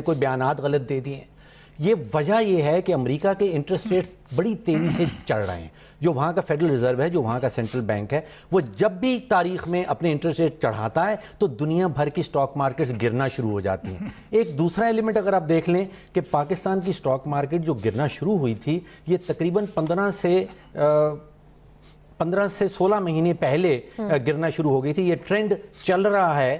کوئی بیانات غلط دے دیے یہ وجہ یہ ہے کہ امریکہ کے انٹرسٹ ریٹس بڑی تیزی سے چڑھ رہے ہیں۔ جو وہاں کا فیڈرل ریزرو ہے، جو وہاں کا سینٹرل بینک ہے، وہ جب بھی تاریخ میں اپنے انٹرسٹ ریٹ چڑھاتا ہے، تو دنیا بھر کی سٹاک مارکیٹس گرنا شروع ہو جاتی ہیں۔ ایک دوسرا ایلیمنٹ اگر آپ دیکھ لیں کہ پاکستان کی سٹاک مارکیٹ جو گرنا شروع ہوئی تھی، یہ تقریباً پندرہ سے پندرہ سے سولہ مہینے پہلے گرنا شروع ہو گئی تھی۔ یہ ٹرینڈ چل رہا ہے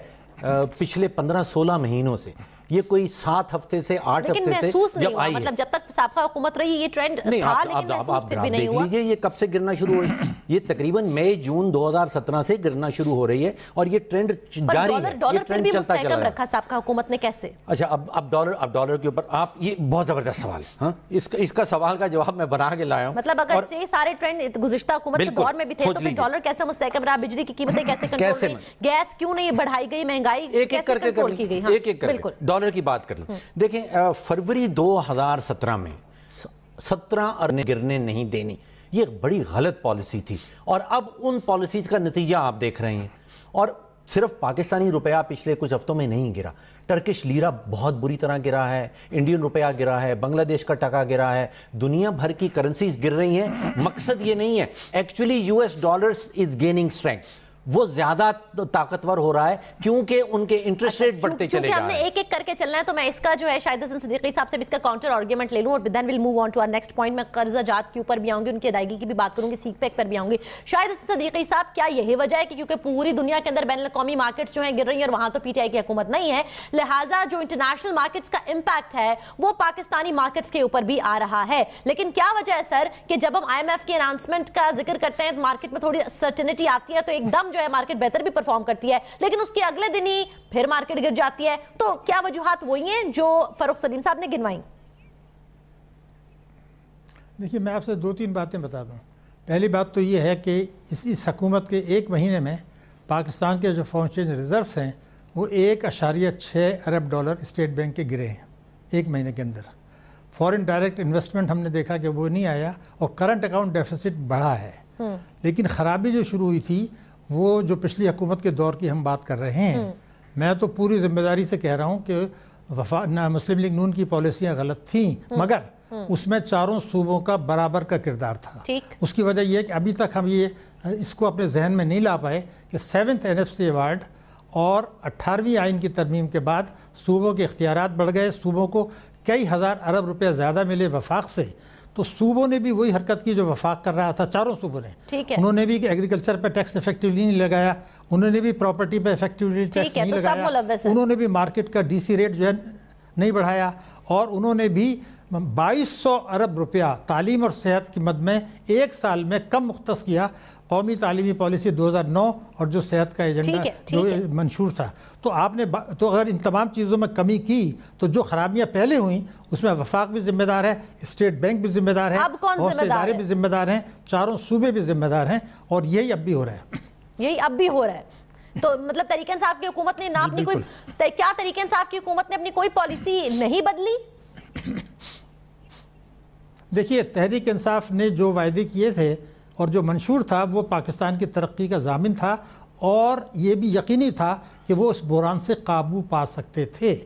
پچھلے پندرہ سولہ مہینوں سے۔ یہ کوئی سات ہفتے سے آٹھ ہفتے سے نہیں ہوا مطلب جب تک سابقہ حکومت رہی یہ ٹرینڈ تھا لیکن محسوس پھر بھی نہیں ہوا۔ لیجیے یہ کب سے گرنا شروع ہوئی یہ تقریباً مئی جون دو ہزار سترہ سے گرنا شروع ہو رہی ہے اور یہ ٹرینڈ جاری ہے ڈالر پھر بھی مستحکم رکھا سابقہ حکومت نے کیسے؟ اچھا اب اب ڈالر اب ڈالر کے اوپر آپ یہ بہت زبردست سوال ہے اس کا سوال کا جواب میں بنا کے لایا ہوں۔ مطلب اگر سے سارے ٹرینڈ گزشتہ حکومت کے دور میں بھی تھے تو پھر ڈالر کیسے مستحکم رہا؟ بجلی کی قیمتیں کیسے کنٹرول رہی گیس کیوں نہیں بڑھائی گئی؟ مہنگائی کیسے کنٹرول کی گئی؟ ایک ایک کر ڈالر کی بات کر لیں دیکھیں فروری دو ہزار سترہ میں سترہ ارنے گرنے نہیں دینی یہ بڑی غلط پالیسی تھی۔ اور اب ان پالیسیز کا نتیجہ آپ دیکھ رہے ہیں۔ اور صرف پاکستانی روپیہ پچھلے کچھ ہفتوں میں نہیں گرا۔ ٹرکش لیرہ بہت بری طرح گرا ہے، انڈین روپیہ گرا ہے، بنگلہ دیش کا ٹکا گرا ہے۔ دنیا بھر کی کرنسیز گر رہی ہیں۔ مقصد یہ نہیں ہے actually U S dollars is gaining strength وہ زیادہ طاقتور ہو رہا ہے کیونکہ ان کے انٹرسٹ ریٹ بڑھتے چلے جا رہے ہیں۔ ہم نے ایک ایک کر کے چلنا ہے تو میں اس کا جو ہے شاید حسن صدیقی صاحب سے بھی اس کا کاؤنٹر آرگیومنٹ لے لوں اور then we'll move on to our next point. میں قرضہ جات کے اوپر بھی آؤں گی ان کی ادائیگی کی بھی بات کروں گی سیک پیک پر بھی آؤں گی۔ شاید حسن صدیقی صاحب کیا یہی وجہ ہے کہ کیونکہ پوری دنیا کے اندر بین الاقوامی مارکیٹس جو ہیں گر رہی ہیں اور وہاں تو پی ٹی آئی کی حکومت نہیں ہے لہٰذا جو انٹرنیشنل مارکیٹس کا امپیکٹ ہے وہ پاکستانی مارکیٹس کے اوپر بھی آ رہا ہے۔ لیکن کیا وجہ ہے سر کہ جب ہم آئی ایم ایف کی اناؤنسمنٹ کا ذکر کرتے ہیں مارکیٹ میں تھوڑی سرٹنٹی آتی ہے تو ایک دم جو ہے مارکیٹ بہتر بھی پرفارم کرتی ہے لیکن اس کے اگلے دن ہی پھر مارکیٹ گر جاتی ہے۔ تو کیا وجوہات وہی ہیں جو فروخ سلیم صاحب نے گنوائیں؟ دیکھیے میں آپ سے دو تین باتیں بتا دوں۔ پہلی بات تو یہ ہے کہ اس اس حکومت کے ایک مہینے میں پاکستان کے جو فارن ریزروز ہیں وہ ایک اشاریہ چھ ارب ڈالر اسٹیٹ بینک کے گرے ہیں ایک مہینے کے اندر۔ فورن ڈائریکٹ انویسٹمنٹ ہم نے دیکھا کہ وہ نہیں آیا اور کرنٹ اکاؤنٹ ڈیفیسٹ بڑھا ہے۔ لیکن خرابی جو شروع ہوئی تھی وہ جو پچھلی حکومت کے دور کی ہم بات کر رہے ہیں میں تو پوری ذمہ داری سے کہہ رہا ہوں کہ مسلم لیگ نون کی پالیسیاں غلط تھیں مگر اس میں چاروں صوبوں کا برابر کا کردار تھا۔ اس کی وجہ یہ ہے کہ ابھی تک ہم یہ اس کو اپنے ذہن میں نہیں لا پائے کہ seventh N F C award اور اٹھارہویں آئین کی ترمیم کے بعد صوبوں کے اختیارات بڑھ گئے صوبوں کو کئی ہزار ارب روپے زیادہ ملے وفاق سے۔ تو صوبوں نے بھی وہی حرکت کی جو وفاق کر رہا تھا چاروں صوبوں نے۔ انہوں نے بھی ایگریکلچر پہ ٹیکس افیکٹیولی نہیں لگایا انہوں نے بھی پراپرٹی پہ افیکٹیولی ٹیکس نہیں لگایا۔ انہوں نے بھی مارکیٹ کا ڈی سی ریٹ جو ہے نہیں بڑھایا۔ اور انہوں نے بھی بائیس سو ارب روپیہ تعلیم اور صحت کی مد میں ایک سال میں کم مختص کیا۔ قومی تعلیمی پالیسی دو ہزار نو اور جو صحت کا ایجنڈا جو منشور تھا۔ تو آپ نے تو اگر ان تمام چیزوں میں کمی کی تو جو خرابیاں پہلے ہوئیں اس میں وفاق بھی ذمہ دار ہے اسٹیٹ بینک بھی ذمہ دار ہے سے ادارے بھی ذمہ دار ہیں چاروں صوبے بھی ذمہ دار ہیں اور یہی اب بھی ہو رہا ہے۔ یہی اب بھی ہو رہا ہے۔ تو مطلب تحریک انصاف کی حکومت نے نہ اپنی کوئی کیا تحریک انصاف کی حکومت نے اپنی کوئی پالیسی نہیں بدلی؟ دیکھیے تحریک انصاف نے جو وعدے کیے تھے اور جو منشور تھا وہ پاکستان کی ترقی کا ضامن تھا اور یہ بھی یقینی تھا کہ وہ اس بحران سے قابو پا سکتے تھے۔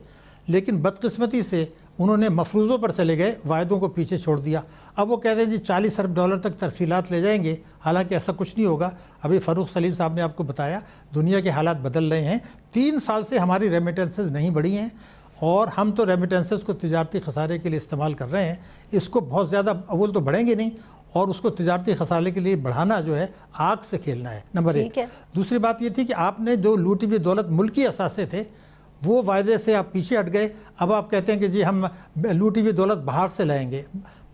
لیکن بدقسمتی سے انہوں نے مفروضوں پر چلے گئے وعدوں کو پیچھے چھوڑ دیا۔ اب وہ کہتے ہیں جی چالیس ارب ڈالر تک ترسیلات لے جائیں گے۔ حالانکہ ایسا کچھ نہیں ہوگا۔ ابھی فروخ سلیم صاحب نے آپ کو بتایا، دنیا کے حالات بدل رہے ہیں۔ تین سال سے ہماری ریمیٹنسز نہیں بڑھی ہیں اور ہم تو ریمیٹنسز کو تجارتی خسارے کے لیے استعمال کر رہے ہیں۔ اس کو بہت زیادہ، اول تو بڑھیں گے نہیں اور اس کو تجارتی خسارے کے لیے بڑھانا جو ہے آگ سے کھیلنا ہے نمبر ایک۔ دوسری بات یہ تھی کہ آپ نے جو لوٹی ہوئی دولت ملکی اثاثے تھے وہ وعدے سے آپ پیچھے ہٹ گئے۔ اب آپ کہتے ہیں کہ جی ہم لوٹی ہوئی دولت باہر سے لائیں گے۔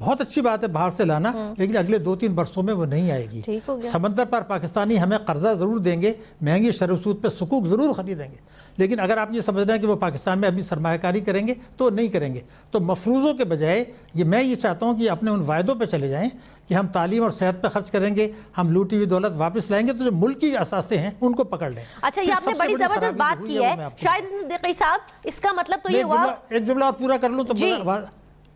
بہت اچھی بات ہے باہر سے لانا لیکن اگلے دو تین برسوں میں وہ نہیں آئے گی۔ سمندر پر پاکستانی ہمیں قرضہ ضرور دیں گے مہنگی شرسود پہ سکوک ضرور خریدیں گے۔ لیکن اگر آپ یہ سمجھ رہے ہیں کہ وہ پاکستان میں ابھی سرمایہ کاری کریں گے تو نہیں کریں گے۔ تو مفروضوں کے بجائے یہ میں یہ چاہتا ہوں کہ اپنے ان وعدوں پہ چلے جائیں کہ ہم تعلیم اور صحت پہ خرچ کریں گے ہم لوٹی ہوئی دولت واپس لائیں گے تو جو ملکی اثاثے ہیں ان کو پکڑ لیں۔ اچھا یہ آپ نے بڑی زبردست بات کی ہے شاید صاحب اس کا مطلب تو یہ ہوا۔ ایک جملہ پورا کر لوں تو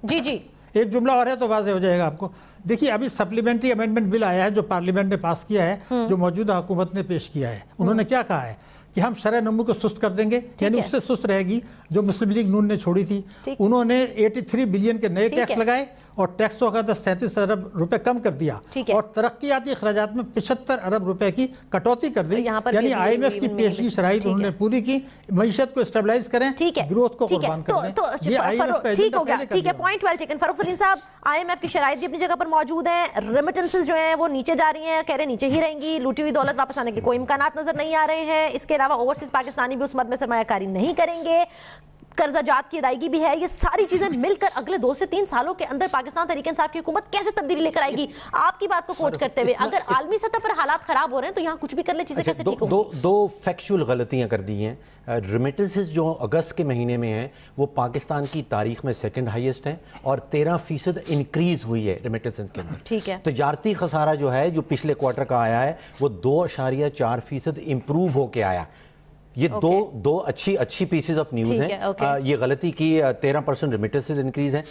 جی جی۔ ایک جملہ اور ہے تو واضح ہو جائے گا آپ کو۔ دیکھیے ابھی سپلیمنٹری امینڈمنٹ بل آیا ہے جو پارلیمنٹ نے پاس کیا ہے جو موجودہ حکومت نے پیش کیا ہے۔ انہوں نے کیا کہا ہے؟ کہ ہم شرح نمو کو سست کر دیں گے یعنی۔ اس سے سست رہے گی جو مسلم لیگ نون نے چھوڑی تھی۔ انہوں نے ایٹی تھری بلین کے نئے ٹیکس۔ لگائے اور ٹیکسوں کا دس سینتیس ارب روپے کم کر دیا۔ اور ترقیاتی اخراجات میں پچہتر ارب روپے کی کٹوتی کر دی۔ یعنی آئی ایم ایف کی پیشگی شرائط انہوں نے۔ پوری کی۔ معیشت کو اسٹیبلائز کریں گروتھ کو قربان کر دیں۔ یہ آئی ایم ایف کا ایجنڈا پہلے کر دیا۔ Point well taken Farooq Saleem صاحب آئی ایم ایف کی شرائط بھی اپنی جگہ پر موجود ہیں۔ ریمیٹنسز جو ہیں وہ نیچے جا رہی ہیں کہہ رہے نیچے ہی رہیں گی لوٹی ہوئی دولت واپس آنے کے کوئی امکانات نظر نہیں آ رہے ہیں۔ اس کے علاوہ اوورسیز پاکستانی بھی اس مد میں سرمایہ کاری نہیں کریں گے۔ قرضہ جات کی ادائیگی بھی ہے۔ یہ ساری چیزیں مل کر اگلے دو سے تین سالوں کے اندر پاکستان تحریک انصاف کی حکومت کیسے تبدیلی لے کر آئے گی؟ آپ کی بات کو کوٹ کرتے ہوئے اگر عالمی سطح پر حالات خراب ہو رہے ہیں تو یہاں کچھ بھی کر لے چیزیں اچھا کیسے ٹھیک ہوں؟ دو دو فیکچول غلطیاں کر دی ہیں۔ ریمیٹنسز جو اگست کے مہینے میں ہیں وہ پاکستان کی تاریخ میں سیکنڈ ہائیسٹ ہیں اور تیرہ فیصد انکریز ہوئی ہے ریمیٹنسز کے اندر۔ ٹھیک ہے۔ تجارتی خسارہ جو ہے جو پچھلے کوارٹر کا آیا ہے وہ دو اشاریہ چار فیصد امپروو ہو کے آیا۔ یہ دو دو اچھی اچھی پیسز آف نیوز ہیں. یہ غلطی کی تیرہ پرسنٹ ریمیٹنسز انکریز ہیں.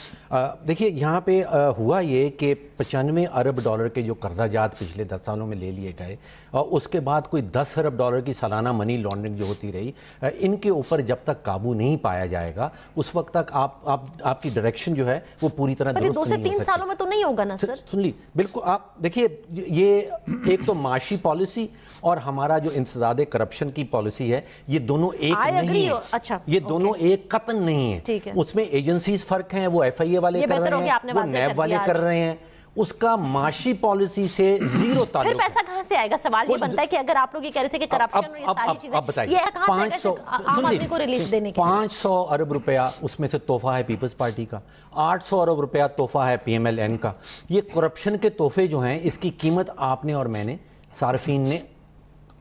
دیکھیے یہاں پہ ہوا یہ کہ پچانوے ارب ڈالر کے جو قرضہ جات پچھلے دس سالوں میں لے لیے گئے اور اس کے بعد کوئی دس ارب ڈالر کی سالانہ منی لانڈرنگ جو ہوتی رہی ان کے اوپر جب تک قابو نہیں پایا جائے گا اس وقت تک آپ آپ آپ کی ڈائریکشن جو ہے وہ پوری طرح یہ دو درست سے تین سالوں میں تو نہیں ہوگا نا سر؟ سن لی بالکل آپ دیکھیے یہ ایک تو معاشی پالیسی اور ہمارا جو انسداد کرپشن کی پالیسی ہے یہ دونوں ایک نہیں ہے اچھا، یہ دونوں ایک قطن نہیں ہے۔ اس میں ایجنسیز فرق ہیں وہ ایف آئی اے والے کر رہے ہیں وہ نیب والے کر۔ رہے ہیں۔ اس کا معاشی پالیسی سے زیرو پھر تعلق ہے پیسہ کہاں سے آئے گا؟ سوال یہ بنتا ہے کہ اگر آپ لوگ یہ کہہ رہے تھے کہ کرپشن اور یہ اب- ساری اب- چیزیں اب بتائیے۔ یہ کہاں سے آئے پانچ گا سو عام آدمی کو ریلیف دینے کے پانچ سو ارب روپیہ اس میں سے تحفہ ہے پیپلز پارٹی کا۔ آٹھ سو ارب روپیہ تحفہ ہے پی ایم ایل این کا۔ یہ کرپشن کے تحفے جو ہیں اس کی قیمت آپ نے اور میں نے صارفین نے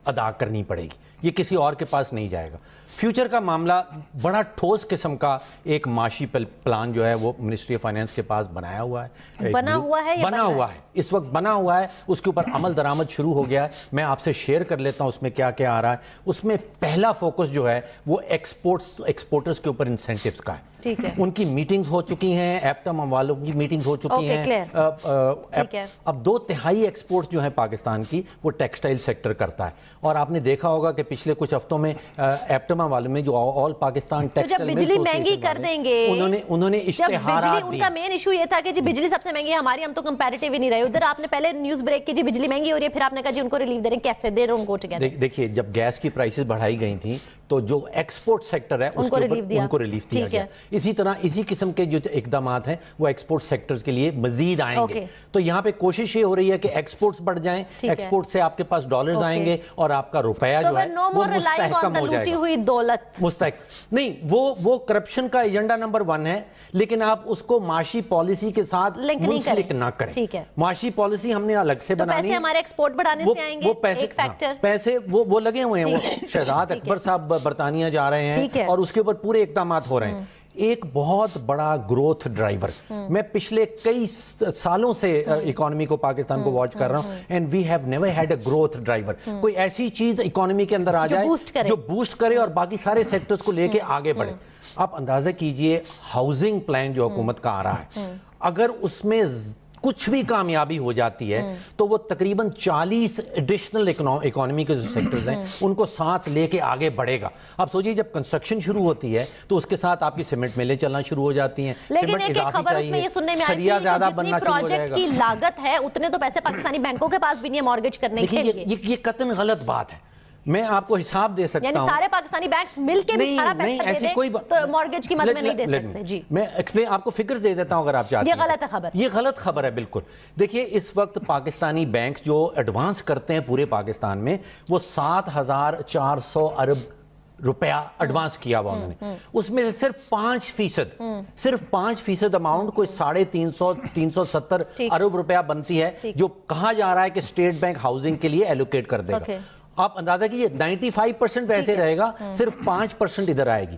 ادا کرنی پڑے گی۔ یہ کسی اور کے پاس نہیں جائے گا۔ فیوچر کا معاملہ بڑا ٹھوس قسم کا ایک معاشی پل- پلان جو ہے وہ منسٹری آف فائنانس کے پاس بنایا ہوا ہے۔ بنا ہوا ہے بنا ہوا ہے۔ اس وقت بنا ہوا ہے۔ اس کے اوپر عمل درآمد شروع ہو گیا ہے۔ میں آپ سے شیئر کر لیتا ہوں اس میں کیا کیا آ رہا ہے۔ اس میں پہلا فوکس جو ہے وہ ایکسپورٹس ایکسپورٹرز کے اوپر انسینٹیوز کا ہے۔ ان کی میٹنگز ہو چکی ہیں۔ ایپٹم والوں کی میٹنگز ہو چکی ہیں. اب- دو تہائی ایکسپورٹ جو ہیں پاکستان کی وہ ٹیکسٹائل سیکٹر کرتا ہے۔ اور آپ نے دیکھا ہوگا کہ پچھلے کچھ ہفتوں میں ایپٹما والوں میں جو آل پاکستان تو جب بجلی مہنگی کر دیں گے انہوں نے انہوں نے اشتہارات بجلی ان کا مین ایشو یہ تھا کہ جی بجلی سب سے مہنگی ہے ہماری ہم تو کمپیریٹیو ہی نہیں رہے۔ ادھر آپ نے پہلے نیوز بریک کی جی بجلی مہنگی ہو رہی ہے پھر آپ نے کہا جی ان کو ریلیف دے رہے ہیں کیسے دے رہے ہیں ان کو دیکھ- دیکھیے جب گیس کی پرائسز بڑھائی گئی تھیں تو جو ایکسپورٹ سیکٹر ہے اس کے اوپر ان کو ریلیف دیا گیا۔ اسی طرح اسی قسم کے جو اقدامات ہیں وہ ایکسپورٹ سیکٹرز کے لیے مزید آئیں۔ گے تو یہاں پہ کوشش یہ ہو رہی ہے کہ ایکسپورٹس بڑھ جائیں۔ ایکسپورٹ سے آپ کے پاس ڈالرز۔ آئیں گے اور آپ کا روپیہ جو ہے وہ مستحکم ہو جائے گا ہوئی دولت مستحق نہیں وہ وہ کرپشن کا ایجنڈا نمبر ون ہے لیکن آپ اس کو معاشی پالیسی کے ساتھ منسلک۔ نہ کریں۔ معاشی پالیسی ہم نے الگ سے تو بنانی پیسے ہے ہمارے ایکسپورٹ بڑھانے سے آئیں گے پیسے ایک فیکٹر ہاں، پیسے وہ لگے ہوئے ہیں وہ۔ شہزاد۔ اکبر صاحب برطانیہ جا رہے ہیں۔ اور اس کے اوپر پورے اقدامات ہو رہے ہیں۔ ایک بہت بڑا گروتھ ڈرائیور۔ میں پچھلے کئی سالوں سے اکانومی کو پاکستان کو واچ کر رہا ہوں۔ And we have never had a growth driver کوئی ایسی چیز اکانومی کے اندر آ جائے۔ جو بوسٹ کرے اور باقی سارے سیکٹرز کو لے کے آگے بڑھے۔ آپ اندازہ کیجیے ہاؤسنگ پلان جو حکومت کا آ رہا ہے۔ اگر اس میں کچھ بھی کامیابی ہو جاتی ہے تو وہ تقریباً چالیس ایڈیشنل اکانومی کے جو سیکٹرز ہیں ان کو ساتھ لے کے آگے بڑھے گا۔ اب سوچئے جب کنسٹرکشن شروع ہوتی ہے تو اس کے ساتھ آپ کی سیمنٹ میلیں چلنا شروع ہو جاتی ہیں۔ لیکن ایک خبر اس میں یہ سننے میں آئی تھی کہ جتنی پروجیکٹ کی لاگت ہے اتنے تو پیسے پاکستانی بینکوں کے پاس بھی نہیں ہے مارگیج کرنے کے لیے۔ یہ قطن غلط بات ہے۔ میں آپ کو حساب دے سکتا یعنی ہوں۔ سارے پاکستانی بینکس مل کے بھی سارا پیسہ دے دیں تو مارگیج کی مد میں نہیں دے سکتے۔ جی۔ میں ایکسپلین آپ کو فکر دے دیتا ہوں اگر آپ چاہتے یہ ہیں۔ غلط ہے خبر۔ یہ غلط خبر ہے بالکل۔ دیکھیے اس وقت پاکستانی بینک جو ایڈوانس کرتے ہیں پورے پاکستان میں وہ سات ہزار چار سو ارب روپیہ ایڈوانس کیا ہوا انہوں نے۔ اس میں سے صرف پانچ فیصد صرف پانچ فیصد اماؤنٹ کوئی ساڑھے تین سو تین سو ستر۔ ارب روپیہ بنتی ہے۔ جو کہا جا رہا ہے کہ اسٹیٹ بینک ہاؤسنگ کے لیے ایلوکیٹ کر دے۔ گا۔ آپ اندازہ کیجیے نائنٹی فائیو پرسنٹ ویسے رہے گا صرف پانچ پرسنٹ ادھر آئے گی۔